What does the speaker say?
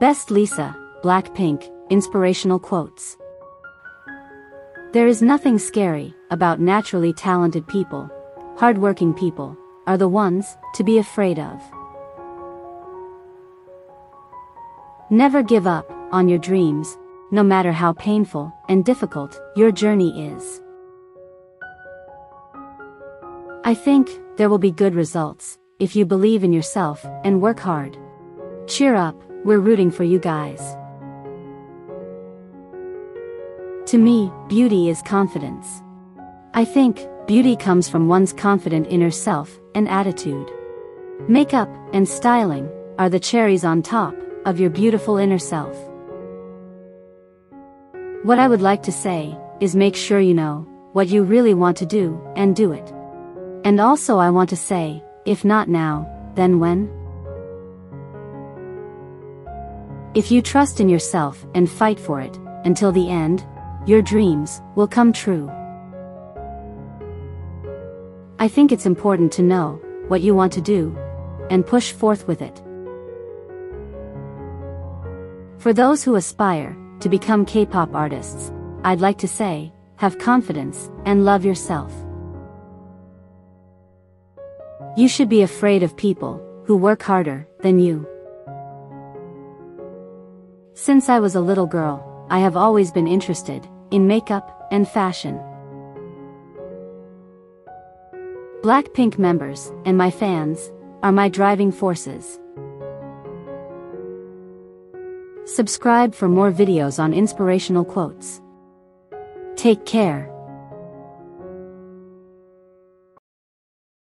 Best Lisa, Blackpink, Inspirational Quotes. There is nothing scary about naturally talented people. Hardworking people are the ones to be afraid of. Never give up on your dreams, no matter how painful and difficult your journey is. I think there will be good results if you believe in yourself and work hard. Cheer up, we're rooting for you guys. To me, beauty is confidence. I think beauty comes from one's confident inner self and attitude. Makeup and styling are the cherries on top of your beautiful inner self. What I would like to say is make sure you know what you really want to do and do it. And also I want to say, if not now, then when? If you trust in yourself and fight for it, until the end, your dreams will come true. I think it's important to know what you want to do and push forth with it. For those who aspire to become K-pop artists, I'd like to say, have confidence and love yourself. You should be afraid of people who work harder than you. Since I was a little girl, I have always been interested in makeup and fashion. Blackpink members and my fans are my driving forces. Subscribe for more videos on inspirational quotes. Take care.